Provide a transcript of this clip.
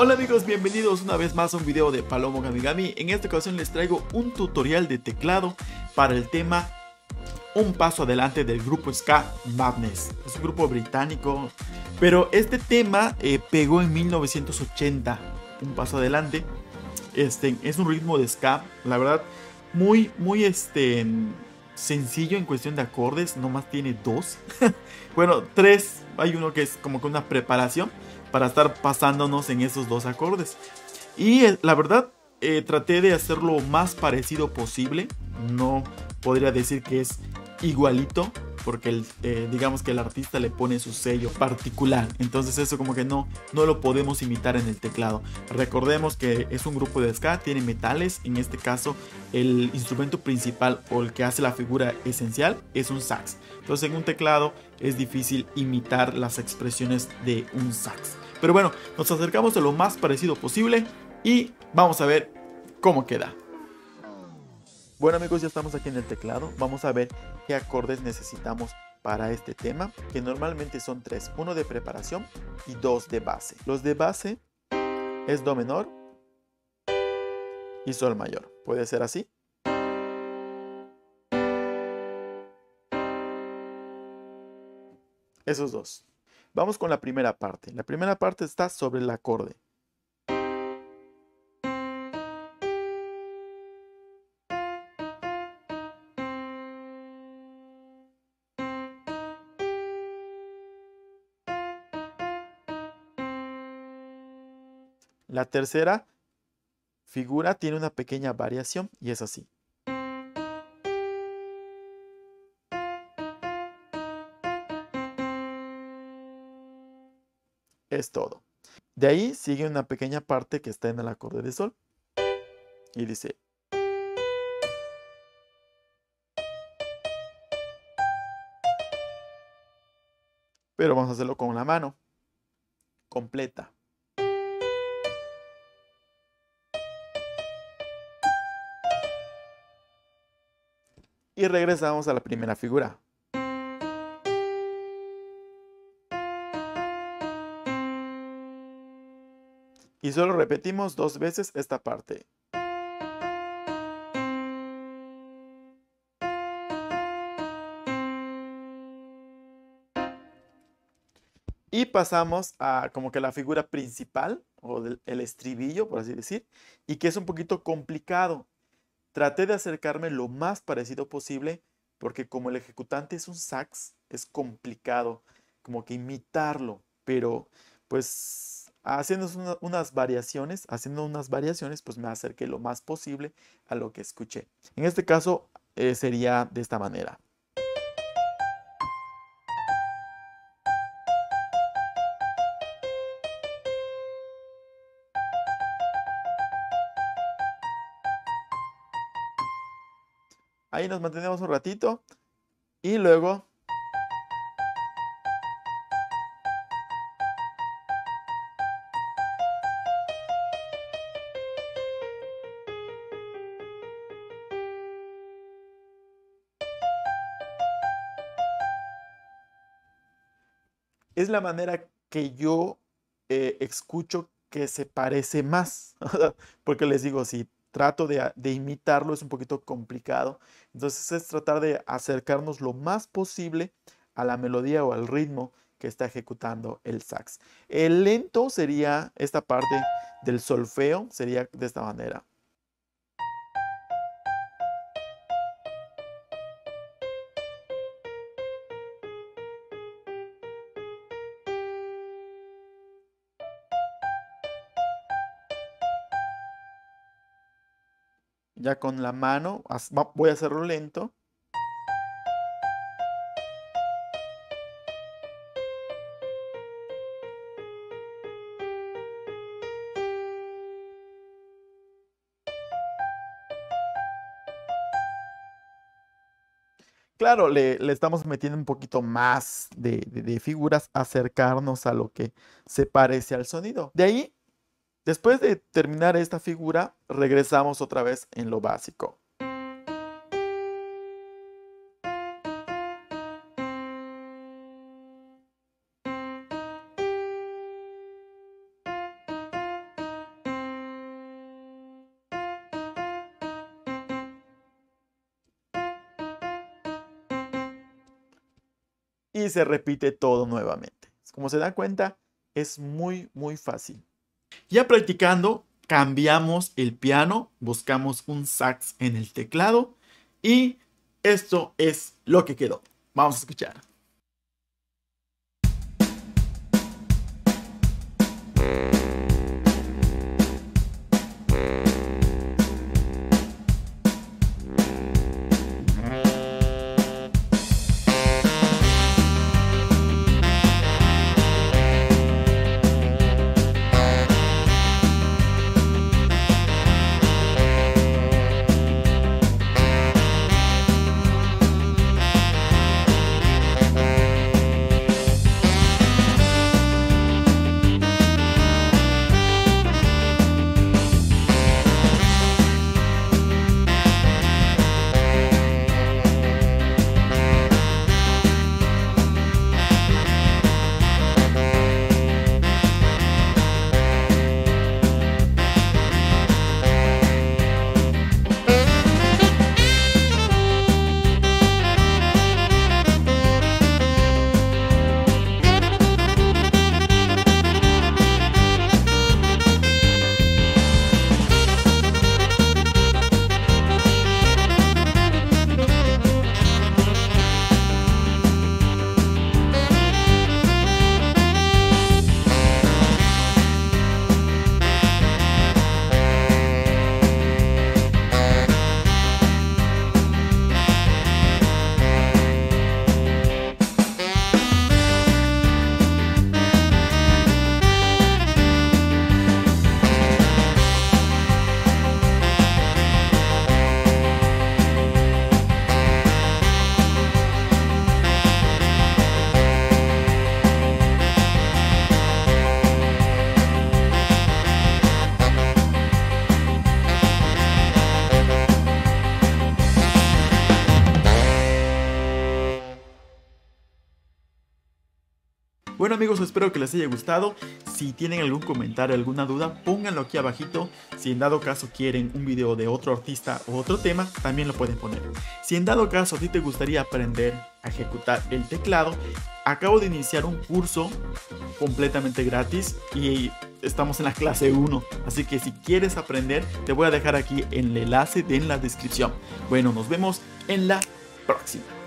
Hola amigos, bienvenidos una vez más a un video de Palomo Gamigami. En esta ocasión les traigo un tutorial de teclado para el tema Un paso adelante del grupo Ska Madness. Es un grupo británico, pero este tema eh, pegó en 1980. Un paso adelante. Este, es un ritmo de ska, la verdad, muy, muy este, sencillo en cuestión de acordes, nomás tiene dos. bueno, tres, hay uno que es como que una preparación para estar pasándonos en esos dos acordes. Y eh, la verdad, eh, traté de hacerlo lo más parecido posible. No podría decir que es igualito, porque eh, digamos que el artista le pone su sello particular. Entonces eso como que no, no lo podemos imitar en el teclado. Recordemos que es un grupo de ska, tiene metales. En este caso el instrumento principal o el que hace la figura esencial es un sax. Entonces en un teclado es difícil imitar las expresiones de un sax. Pero bueno, nos acercamos a lo más parecido posible y vamos a ver cómo queda. Bueno amigos, ya estamos aquí en el teclado. Vamos a ver qué acordes necesitamos para este tema, que normalmente son tres, uno de preparación y dos de base. Los de base es Do menor y Sol mayor. Puede ser así. Esos dos. Vamos con la primera parte. La primera parte está sobre el acorde. La tercera figura tiene una pequeña variación y es así. Es todo. De ahí sigue una pequeña parte que está en el acorde de sol. Y dice... Pero vamos a hacerlo con la mano completa. Y regresamos a la primera figura. Y solo repetimos dos veces esta parte. Y pasamos a como que la figura principal o el estribillo, por así decir, y que es un poquito complicado. Traté de acercarme lo más parecido posible porque como el ejecutante es un sax, es complicado como que imitarlo, pero pues haciendo unas variaciones, haciendo unas variaciones, pues me acerqué lo más posible a lo que escuché. En este caso eh, sería de esta manera. Ahí nos mantenemos un ratito. Y luego... Es la manera que yo eh, escucho que se parece más. Porque les digo, si trato de, imitarlo, es un poquito complicado. Entonces es tratar de acercarnos lo más posible a la melodía o al ritmo que está ejecutando el sax. El lento sería esta parte del solfeo, sería de esta manera. Ya con la mano, voy a hacerlo lento. Claro, le, estamos metiendo un poquito más de, de, figuras, acercarnos a lo que se parece al sonido. De ahí Después de terminar esta figura, regresamos otra vez en lo básico. Y se repite todo nuevamente. Como se dan cuenta, es muy, muy fácil. Ya practicando, cambiamos el piano, buscamos un sax en el teclado y esto es lo que quedó. Vamos a escuchar. Bueno amigos, espero que les haya gustado. Si tienen algún comentario, alguna duda, pónganlo aquí abajito. Si en dado caso quieren un video de otro artista o otro tema, también lo pueden poner. Si en dado caso a ti te gustaría aprender a ejecutar el teclado, acabo de iniciar un curso completamente gratis y estamos en la clase 1. Así que si quieres aprender, te voy a dejar aquí el enlace en la descripción. Bueno, nos vemos en la próxima.